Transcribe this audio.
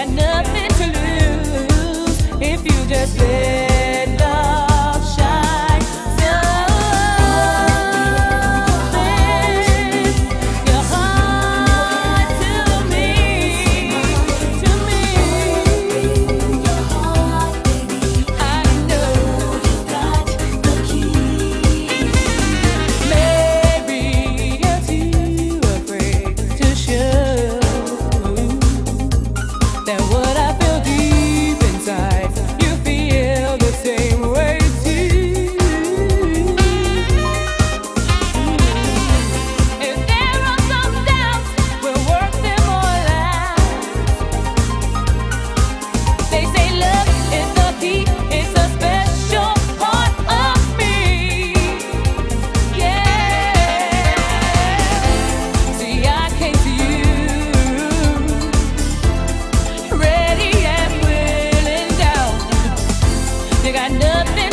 had nothing to lose if you just let. You got nothing.